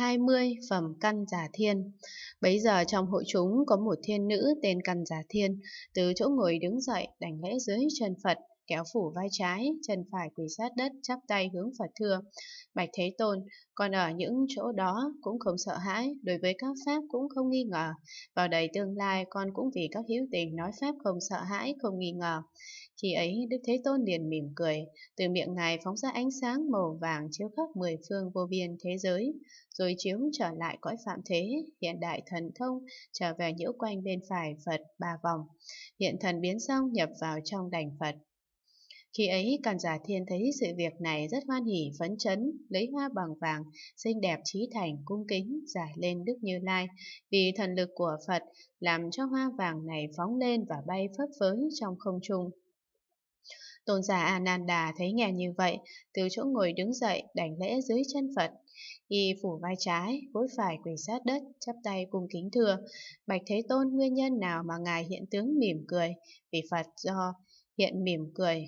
20 phẩm căn giả thiên. Bấy giờ trong hội chúng có một thiên nữ tên căn giả thiên, từ chỗ ngồi đứng dậy đảnh lễ dưới chân Phật, kéo phủ vai trái, chân phải quỳ sát đất, chắp tay hướng Phật thưa. Bạch Thế Tôn, còn ở những chỗ đó cũng không sợ hãi, đối với các pháp cũng không nghi ngờ. Vào đầy tương lai con cũng vì các hiếu tình nói pháp không sợ hãi, không nghi ngờ. Khi ấy Đức Thế Tôn liền mỉm cười, từ miệng Ngài phóng ra ánh sáng màu vàng chiếu khắp mười phương vô biên thế giới, rồi chiếu trở lại cõi phạm thế, hiện đại thần thông, trở về nhiễu quanh bên phải Phật ba vòng. Hiện thần biến xong nhập vào trong đảnh Phật. Khi ấy, càn giả thiên thấy sự việc này rất hoan hỉ, phấn chấn, lấy hoa bằng vàng, xinh đẹp trí thành, cung kính, giải lên Đức Như Lai, vì thần lực của Phật làm cho hoa vàng này phóng lên và bay phấp phới trong không trung. Tôn giả Ananda thấy nghe như vậy, từ chỗ ngồi đứng dậy, đảnh lễ dưới chân Phật. Y phủ vai trái, gối phải quỳ sát đất, chắp tay cung kính thưa. Bạch Thế Tôn nguyên nhân nào mà Ngài hiện tướng mỉm cười? Vì Phật do hiện mỉm cười,